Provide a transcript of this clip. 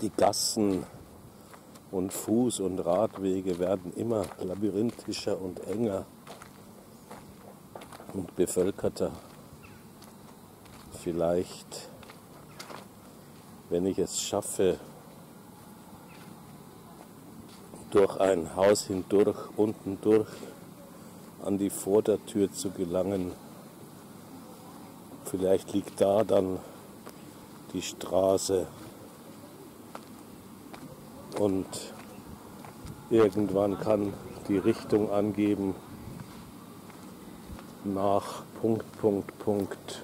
Die Gassen und Fuß- und Radwege werden immer labyrinthischer und enger und bevölkerter. Vielleicht, wenn ich es schaffe, durch ein Haus hindurch, unten durch, an die Vordertür zu gelangen. Vielleicht liegt da dann die Straße und irgendwann kann die Richtung angeben nach Punkt, Punkt, Punkt.